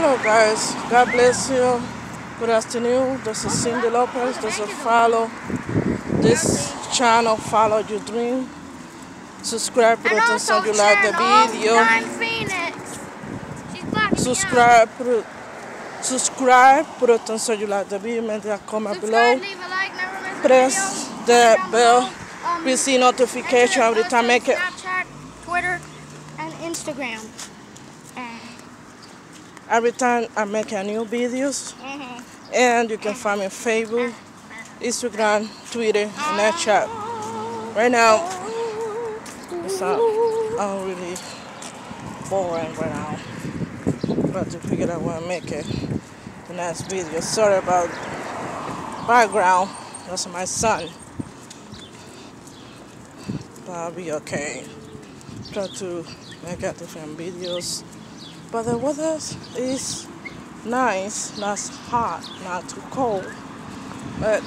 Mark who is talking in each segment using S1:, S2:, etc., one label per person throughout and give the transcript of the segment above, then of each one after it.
S1: Hello guys, God bless you. Good afternoon. This is Cindy Lopez. This is follow this channel, follow your dream. Subscribe put
S2: And
S1: it so you like the video.
S2: off Nine Phoenix. She's blocking me out.
S1: Subscribe, put it, subscribe, put it so you like the video. And a comment
S2: Subscribe,
S1: below.
S2: leave a like,
S1: Press
S2: video.
S1: the bell.
S2: Um,
S1: Receive notification every time I make it.
S2: Snapchat, Twitter, and Instagram.
S1: Every time I make a new videos,
S2: mhm.
S1: and you can find me on Facebook, Instagram, Twitter, and Snapchat. Right now, it's not I'm really boring right now. But to figure out when I make it the next video. Sorry about background. That's my son. But I'll be okay. Try to make a different videos. But the weather is nice, not hot, not too cold. But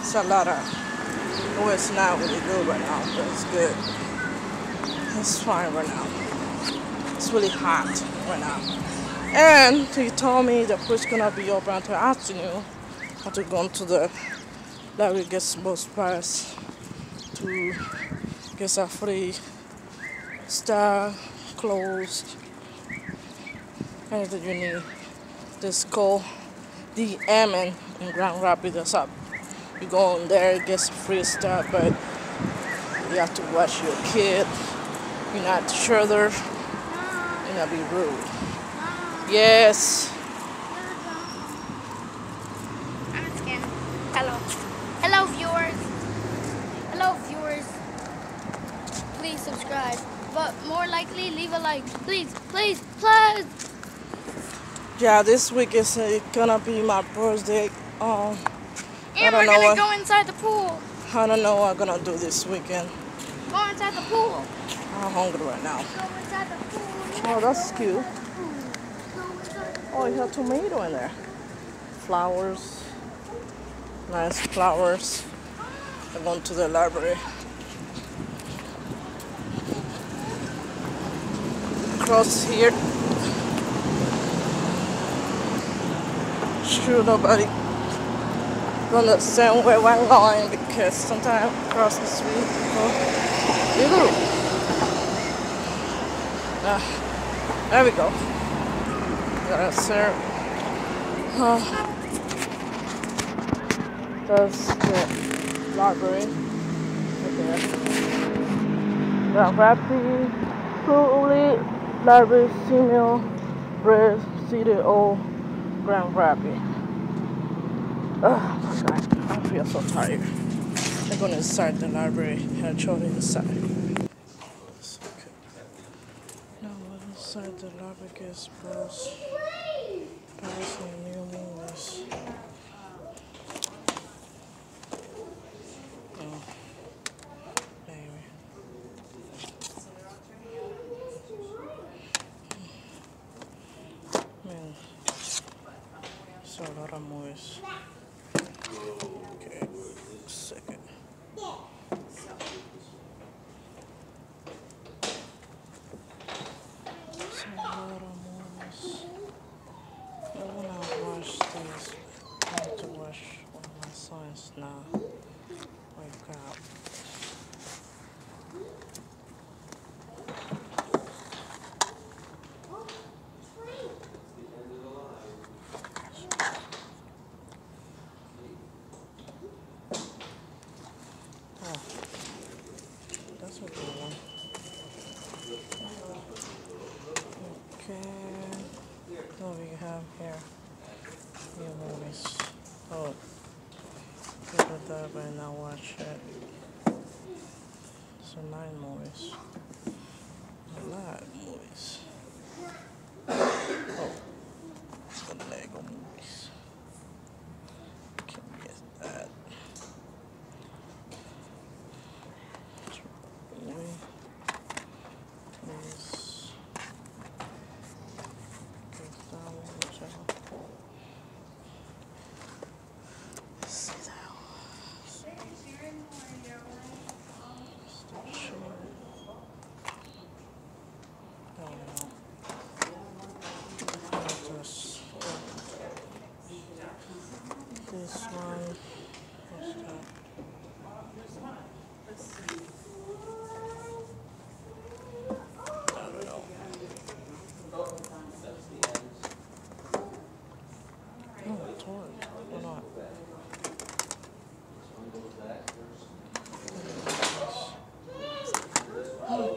S1: it's a lot of Oh, it's not really good right now, but it's good. It's fine right now. It's really hot right now. And he told me the pool's gonna be open until afternoon. I have to go to the get most pass to get some free stuff, anything you need. Just call Ammon in Grand Rapids. Up. You go in there, get some free stuff, but you have to watch your kid. You're not shoulder. You're not be rude. Yes.
S2: Hello. Hello, viewers. Hello, viewers. Please subscribe. But more likely, leave a like. Please, please, please.
S1: Yeah, this week is uh, gonna be my birthday. Um, I don't
S2: we're
S1: know
S2: gonna
S1: what-
S2: go inside the pool.
S1: I don't know what I'm gonna do this weekend.
S2: Go inside the pool.
S1: I'm hungry right now.
S2: Go inside the pool.
S1: Oh, that's cute.
S2: Go inside the
S1: Oh, you have tomato in there. Flowers. Nice flowers. I'm going to the library. Cross here. Sure nobody understand where we're going because sometimes across the street people you Ah, there we go. Got syrup. Uh, that's the library. Okay. Grand Rapids, Truly Library, Female, Bread, City, O, Grand Rapids. Oh my god, I feel so tired. I'm going inside the library and you inside. Okay. Now inside the library gets bros. Passing new movies. Oh. Anyway. Man. So a lot of movies. Okay. Second. So lot of movies. I wanna wash this. I need to wash one of my sons now.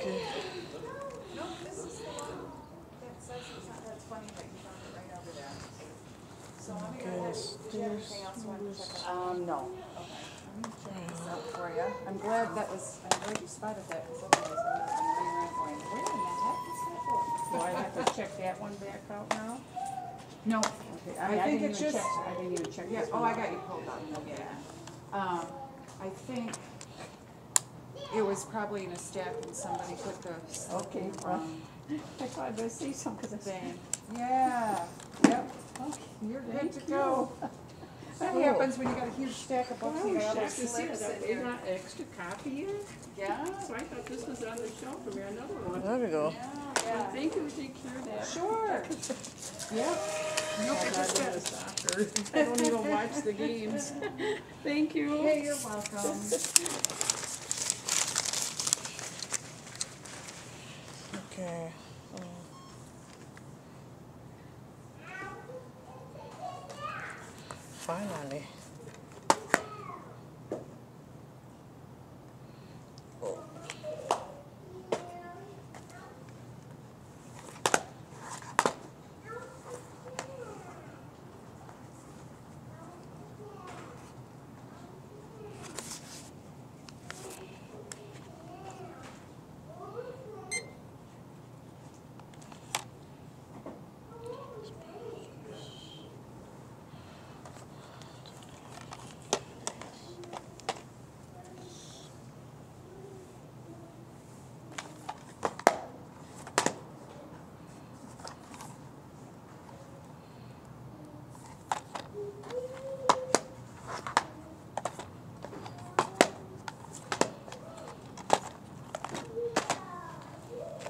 S1: Okay. No, this is the one that says it's that's funny that you found it right over there.
S3: So I'm gonna, have to check out? For you. I'm glad that was, I'm glad you spotted that, because otherwise I would have been going, wait a minute, what is that for? So I have to check that one back out now? No. Okay, I I I
S4: think it's
S3: just- check, I didn't even check
S4: Yeah,
S3: this one.
S4: oh, I
S3: out.
S4: got you pulled up,
S3: okay. Um, I think it was probably in a stack when somebody put the
S4: Okay,
S3: smoking
S4: well,
S3: um,
S4: I thought I'd see some, cause it's.
S3: thing. Yeah, yep,
S4: Okay,
S3: you're good
S4: thank
S3: to
S4: you.
S3: go. That
S1: Cool.
S3: happens when you got a huge stack of books
S4: I
S3: and you
S4: was
S3: got other
S4: shocked to see
S3: slips
S4: that
S3: in
S4: they
S3: here.
S4: got extra copy here,
S3: Yeah,
S4: so I thought this was on the shelf for me, another one.
S1: There we go.
S3: yeah,
S4: Well,
S3: yeah.
S4: Thank you, take care of that.
S3: Sure. Yep.
S4: Nope, I just got a soccer. I don't even watch the games. Thank you.
S3: Hey, you're welcome.
S1: Okay. Finally. Oh.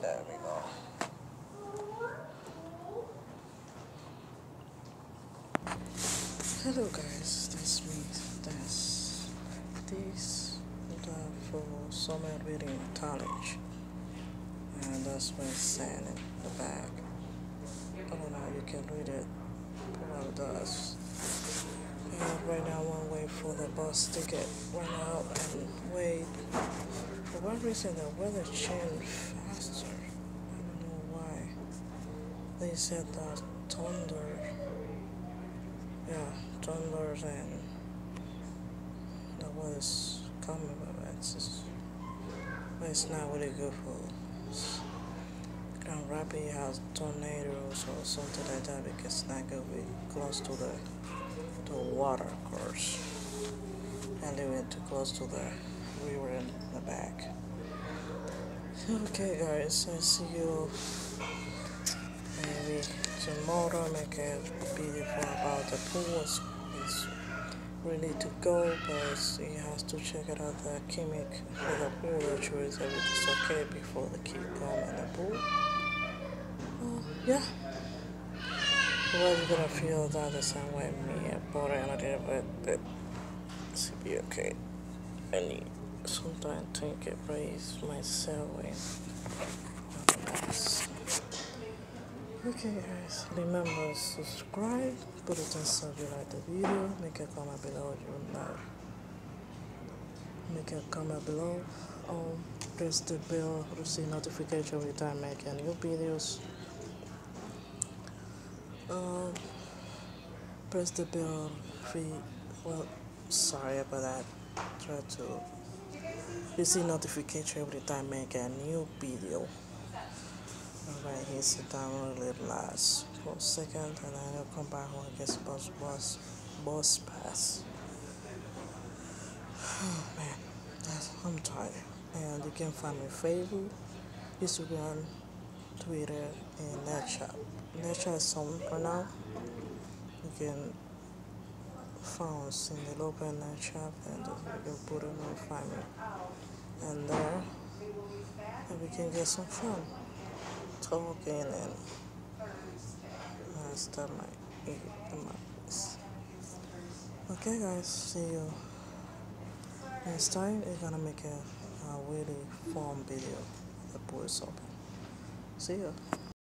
S1: There we go. Hello guys, that's me. That's this that uh, for summer reading college. And that's it's saying in the back. I don't know, you can read it. Probably does. And right now I'm wait for the bus ticket run out and wait. For one reason the weather changed faster. I don't know why. They said that thunder yeah, and that weather's coming but it's just but it's not really good for us. Grand Rapids has tornadoes or something like that because it's not gonna be close to the the water course. And living too close to the river in the back. Okay guys, I see you tomorrow make a video about the pool. It's, it's ready to go, but you have to check it out the chemic for the pool, make sure it's everything's okay before the kid come in the pool. Uh, yeah. Well, you're gonna feel that the same way me and bought it and I did, but it should be okay. Need sometimes think it raise myself and. Okay guys, remember subscribe, put it on if you like the video, make a comment below if you like. Make a comment below. Um, press the bell to receive notification every time I make a new videos. Um, press the bell free. Well, sorry about that. Try to receive notification every time I make a new video. Alright, here sit down really last for a second and then I'll come back when I get bus bus bus pass. Oh man, that's, I'm tired. And you can find me Facebook, Instagram, Twitter, and Snapchat. Snapchat is on for now. You can find us in the local Snapchat and just you can put it and find me. And there, and we can get some fun talking and uh, mics. Okay guys, see you next time. We're gonna make a, a really fun video. The boys open. See ya.